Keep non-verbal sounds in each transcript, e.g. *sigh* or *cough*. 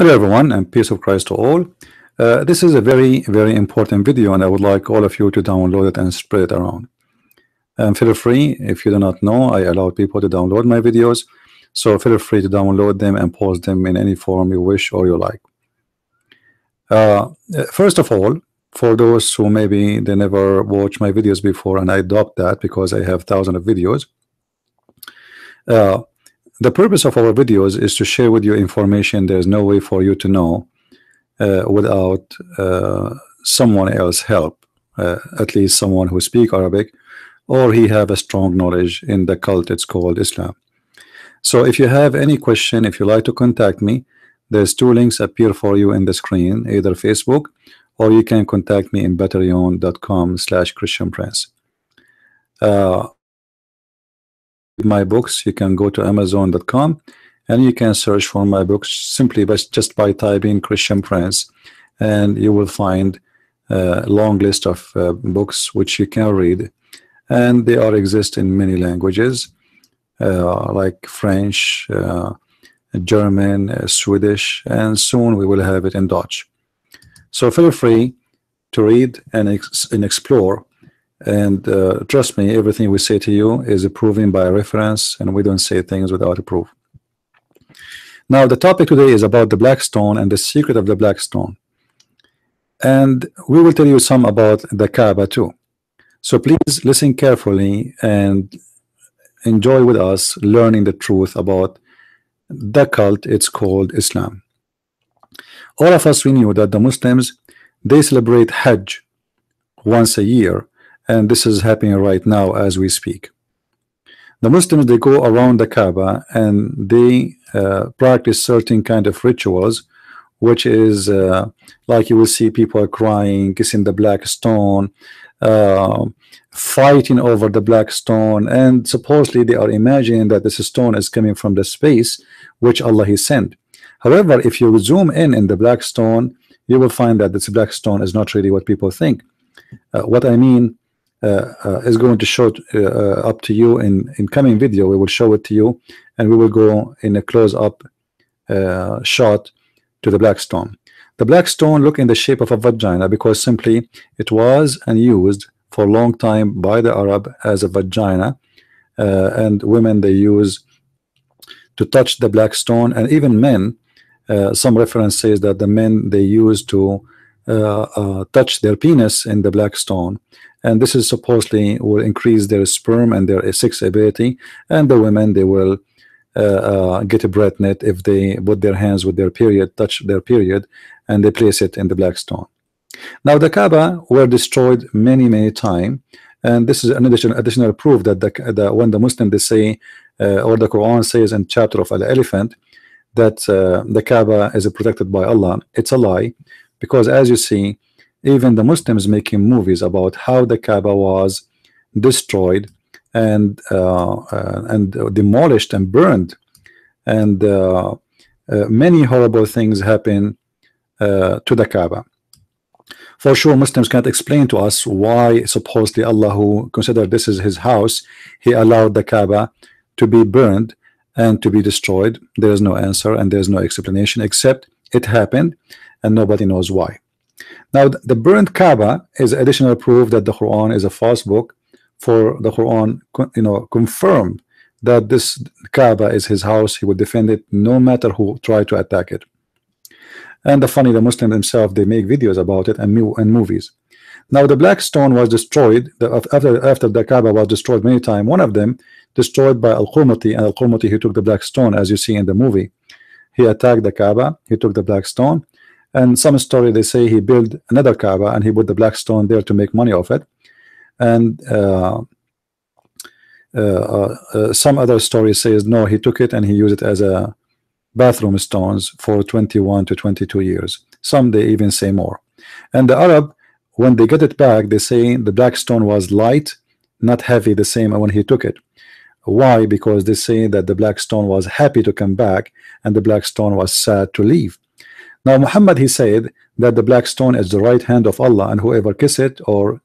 Hello everyone and peace of Christ to all. Uh, this is a very very important video and I would like all of you to download it and spread it around. And feel free if you do not know I allow people to download my videos so feel free to download them and post them in any form you wish or you like. Uh, first of all for those who maybe they never watched my videos before and I adopt that because I have thousands of videos. Uh, the purpose of our videos is to share with you information there's no way for you to know uh, without uh, someone else help uh, at least someone who speak Arabic or he have a strong knowledge in the cult it's called Islam. So if you have any question if you like to contact me there's two links appear for you in the screen either Facebook or you can contact me in patreon.com slash Christian Prince. Uh, my books you can go to amazon.com and you can search for my books. Simply by just by typing Christian Prince and you will find a long list of uh, books which you can read. And they are exist in many languages uh, like French uh, German uh, Swedish and soon we will have it in Dutch. So feel free to read and, ex and explore and uh, trust me everything we say to you is proven by reference and we don't say things without a proof now the topic today is about the black stone and the secret of the black stone. And we will tell you some about the Kaaba too. So please listen carefully and enjoy with us learning the truth about the cult. It's called Islam. All of us we knew that the Muslims they celebrate Hajj once a year and this is happening right now as we speak. The Muslims they go around the Kaaba and they uh, practice certain kind of rituals which is uh, like you will see people crying kissing the black stone uh, fighting over the black stone. And supposedly they are imagining that this stone is coming from the space which Allah He sent. However if you zoom in in the black stone you will find that this black stone is not really what people think. Uh, what I mean is going to show uh, up to you in in coming video. We will show it to you and we will go in a close-up shot to the black stone. The black stone look in the shape of a vagina because simply it was and used for a long time by the Arab as a vagina uh, and women they use to touch the black stone and even men uh, some reference says that the men they use to uh, touch their penis in the black stone and this is supposedly will increase their sperm and their sex ability. And the women they will uh, uh, get a breath net if they put their hands with their period touch their period and they place it in the black stone. Now the Kaaba were destroyed many many time. And this is an additional additional proof that the, the when the Muslim they say uh, or the Quran says in chapter of Al-Elephant that uh, the Kaaba is protected by Allah. It's a lie. Because as you see even the Muslims making movies about how the Kaaba was destroyed and uh, uh, and demolished and burned. And uh, uh many horrible things happen uh, to the Kaaba. For sure Muslims can't explain to us why supposedly Allah who considered this is his house. He allowed the Kaaba to be burned and to be destroyed. There is no answer and there's no explanation except it happened and nobody knows why now, the burnt Kaaba is additional proof that the Quran is a false book. For the Quran, you know, confirm that this Kaaba is his house. He will defend it no matter who try to attack it. And the funny, the Muslims themselves they make videos about it and, and movies. Now, the black stone was destroyed after after the Kaaba was destroyed many times. One of them destroyed by Al-Qurmuti, and Al-Qurmuti he took the black stone, as you see in the movie. He attacked the Kaaba. He took the black stone and some story they say he built another Kaaba and he put the black stone there to make money off it. And uh, uh, uh, uh some other story says no he took it and he used it as a bathroom stones for 21 to 22 years. Some they even say more. And the Arab when they get it back they say the black stone was light not heavy the same when he took it. Why? Because they say that the black stone was happy to come back and the black stone was sad to leave now Muhammad he said that the black stone is the right hand of Allah and whoever kiss it or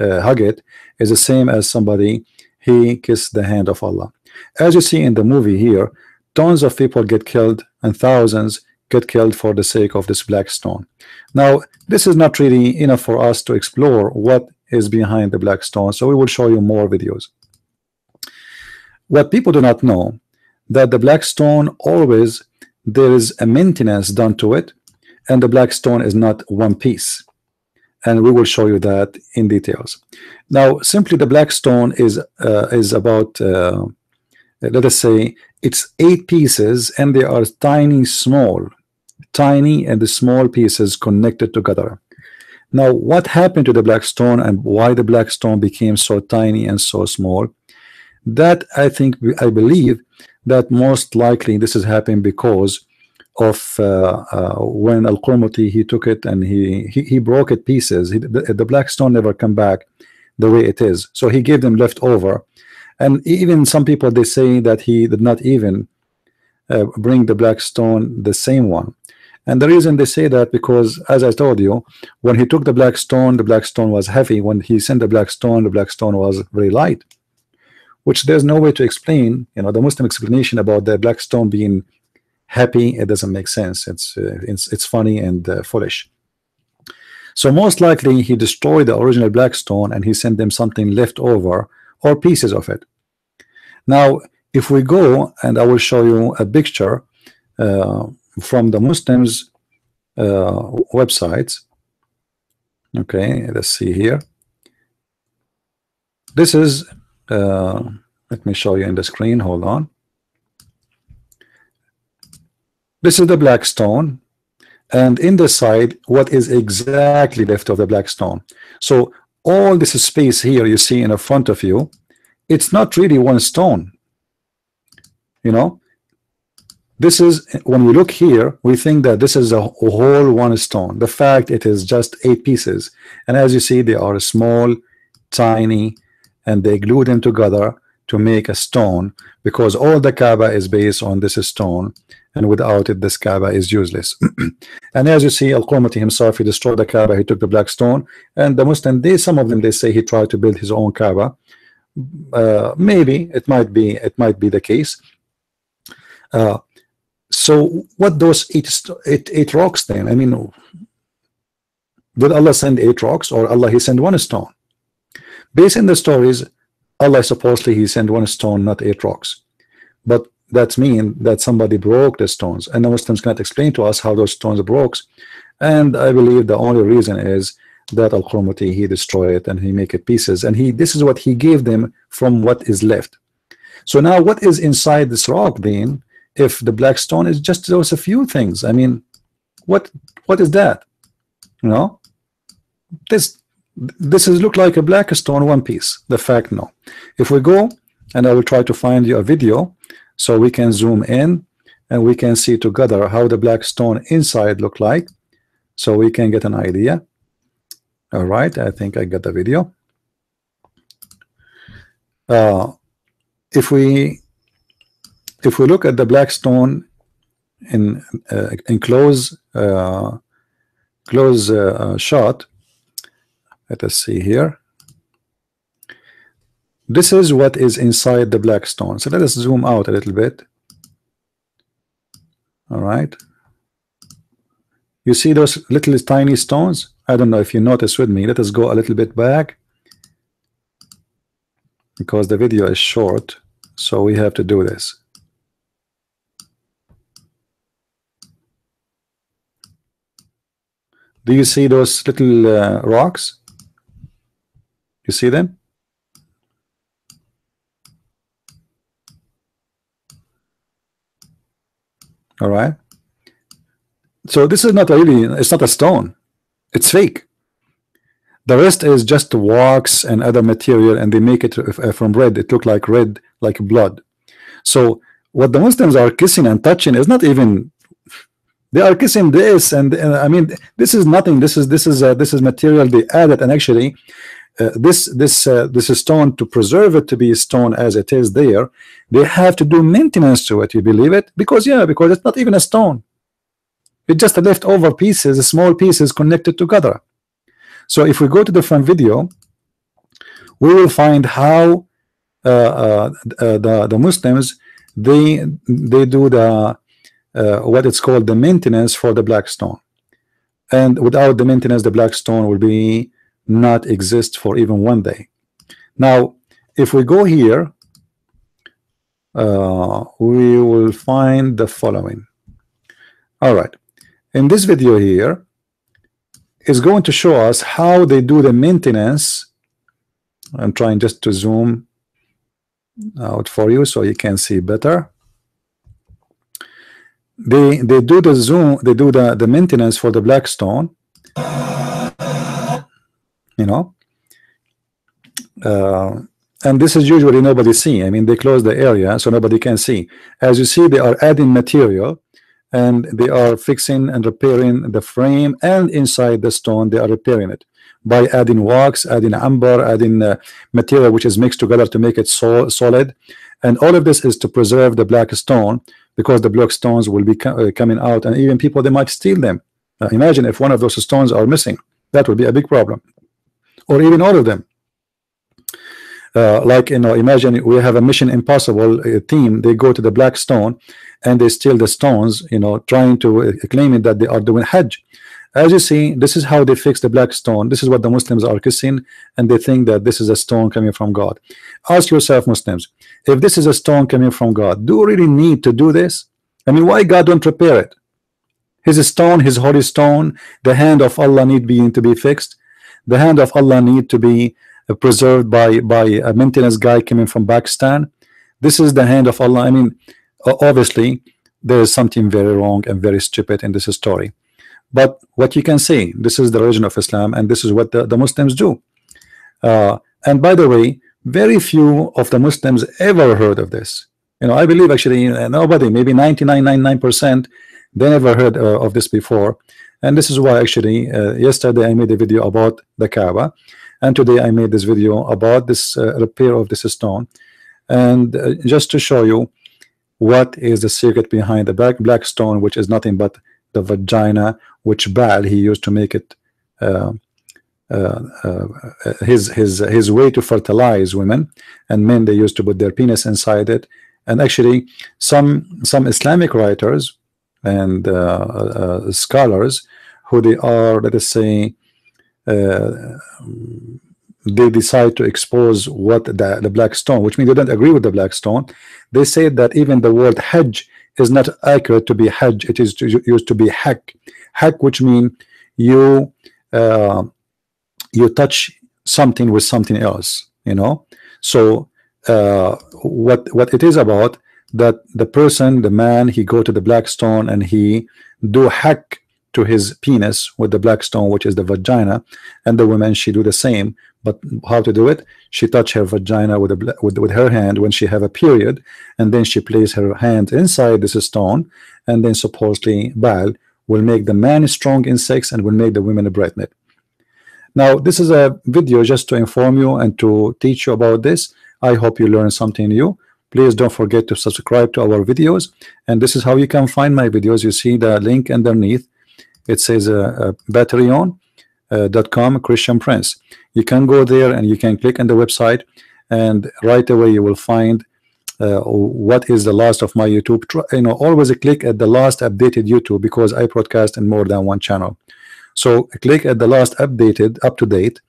uh, hug it is the same as somebody he kissed the hand of Allah as you see in the movie here tons of people get killed and thousands get killed for the sake of this black stone. Now, this is not really enough for us to explore what is behind the black stone, so we will show you more videos. What people do not know that the black stone always there is a maintenance done to it, and the black stone is not one piece. And we will show you that in details. Now simply the black stone is uh, is about uh, let us say it's eight pieces and they are tiny small tiny and the small pieces connected together. Now what happened to the black stone and why the black stone became so tiny and so small? That I think I believe that most likely this is happening because of uh, uh, when Al-Qurmuti he took it and he he, he broke it pieces. He, the, the, black stone never come back the way it is. So he gave them leftover. And even some people they say that he did not even uh, bring the black stone the same one. And the reason they say that because as I told you when he took the black stone the black stone was heavy. When he sent the black stone the black stone was very light which there's no way to explain you know the Muslim explanation about the black stone being happy it doesn't make sense. It's uh, it's, it's funny and uh, foolish. So most likely he destroyed the original black stone and he sent them something left over or pieces of it. Now if we go and I will show you a picture uh, from the Muslims uh, websites. Okay let's see here. This is uh, let me show you in the screen hold on. This is the black stone and in the side what is exactly left of the black stone. So all this space here you see in the front of you it's not really one stone you know? This is when we look here we think that this is a whole one stone. The fact it is just eight pieces. And as you see they are small tiny and they glue them together to make a stone because all the Kaaba is based on this stone and without it this Kaaba is useless. *clears throat* And as you see Al-Qurmuti himself he destroyed the Kaaba he took the black stone and the Muslim they some of them they say he tried to build his own Kaaba uh, maybe it might be it might be the case. Uh, so what those eight, eight, eight rocks then? I mean did Allah send eight rocks or Allah he sent one stone based on the stories Allah supposedly he sent one stone not eight rocks. But that mean that somebody broke the stones. And the Muslims cannot explain to us how those stones broke. And I believe the only reason is that Al-Qurmuti he destroyed it and he make it pieces. And he this is what he gave them from what is left. So now what is inside this rock then if the black stone is just those a few things? I mean what what is that? You know? This this is look like a black stone one piece the fact no. If we go and I will try to find you a video so we can zoom in and we can see together how the black stone inside look like so we can get an idea. All right I think I got the video. Uh, if we if we look at the black stone in uh, in close uh, close uh, shot let us see here. This is what is inside the black stone. So let us zoom out a little bit. All right. You see those little tiny stones? I don't know if you notice with me. Let us go a little bit back. Because the video is short so we have to do this. Do you see those little uh, rocks you see them? All right. So this is not really it's not a stone. It's fake. The rest is just wax and other material and they make it uh, from red. It look like red like blood. So what the Muslims are kissing and touching is not even they are kissing this and, and I mean this is nothing. This is this is uh, this is material they added and actually uh, this this uh, this stone to preserve it to be a stone as it is there they have to do maintenance to it you believe it? Because yeah because it's not even a stone. It's just a leftover pieces small pieces connected together. So if we go to the front video we will find how uh, uh, uh the the Muslims they they do the uh, what it's called the maintenance for the black stone. And without the maintenance the black stone will be not exist for even one day. Now if we go here uh, we will find the following. All right. In this video here is going to show us how they do the maintenance. I'm trying just to zoom out for you so you can see better. They they do the zoom they do the the maintenance for the black stone you know? Uh, and this is usually nobody see. I mean they close the area so nobody can see. As you see they are adding material and they are fixing and repairing the frame and inside the stone they are repairing it by adding wax adding amber adding uh, material which is mixed together to make it so solid. And all of this is to preserve the black stone because the black stones will be co uh, coming out and even people they might steal them. Uh, imagine if one of those stones are missing. That would be a big problem or even all of them. Uh, like you know imagine we have a mission impossible uh, team they go to the black stone and they steal the stones you know trying to uh, it that they are doing hajj. As you see this is how they fix the black stone. This is what the Muslims are kissing and they think that this is a stone coming from God. Ask yourself Muslims if this is a stone coming from God do you really need to do this? I mean why God don't prepare it? His stone his holy stone the hand of Allah need being to be fixed the hand of Allah need to be preserved by by a maintenance guy coming from Pakistan. This is the hand of Allah. I mean obviously there is something very wrong and very stupid in this story. But what you can see this is the religion of Islam and this is what the, the Muslims do. Uh, and by the way very few of the Muslims ever heard of this. You know I believe actually nobody maybe 99.99% they never heard uh, of this before and this is why actually uh, yesterday I made a video about the Kaaba and today I made this video about this uh, repair of this stone. And uh, just to show you what is the secret behind the black black stone which is nothing but the vagina which Baal he used to make it uh, uh, uh, his his his way to fertilize women. And men they used to put their penis inside it. And actually some some Islamic writers and uh, uh, scholars who they are let us say uh, they decide to expose what the, the black stone which means they don't agree with the black stone. They say that even the word hajj is not accurate to be hajj. It is to, used to be hack hack which means you uh, you touch something with something else you know? So uh, what what it is about that the person the man he go to the black stone and he do hack to his penis with the black stone which is the vagina and the woman she do the same. But how to do it? She touch her vagina with a with, with her hand when she have a period and then she place her hand inside this stone and then supposedly Baal will make the man strong in sex and will make the women pregnant now this is a video just to inform you and to teach you about this. I hope you learn something new please don't forget to subscribe to our videos. And this is how you can find my videos. You see the link underneath. It says uh, uh, patreon.com uh, Christian Prince. You can go there and you can click on the website. And right away you will find uh, what is the last of my YouTube. You know always click at the last updated YouTube because I broadcast in more than one channel. So click at the last updated up-to-date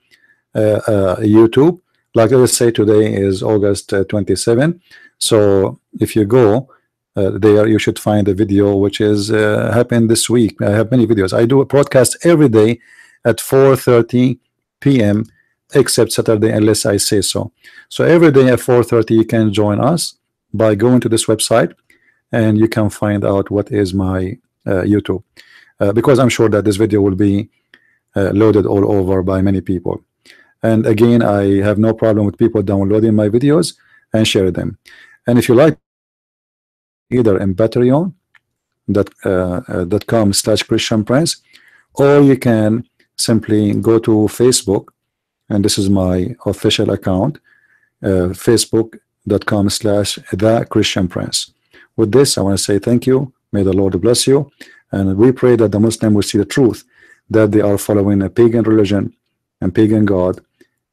uh, uh, YouTube. Like let's say today is August 27 so if you go uh, there you should find a video which is uh, happened this week. I have many videos. I do a broadcast every day at 4:30 p.m. except Saturday unless I say so. So every day at 4:30 you can join us by going to this website and you can find out what is my uh, YouTube. Uh, because I'm sure that this video will be uh, loaded all over by many people. And again I have no problem with people downloading my videos and share them and if you like either in Patreon that uh, uh, dot com slash Christian Prince or you can simply go to Facebook and this is my official account uh, facebook.com slash the Christian Prince. With this I want to say thank you. May the Lord bless you. And we pray that the Muslim will see the truth that they are following a pagan religion and pagan God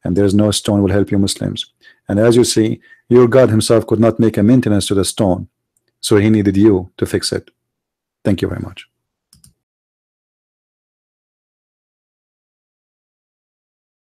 and there's no stone will help you Muslims. And as you see your God himself could not make a maintenance to the stone so he needed you to fix it Thank you very much.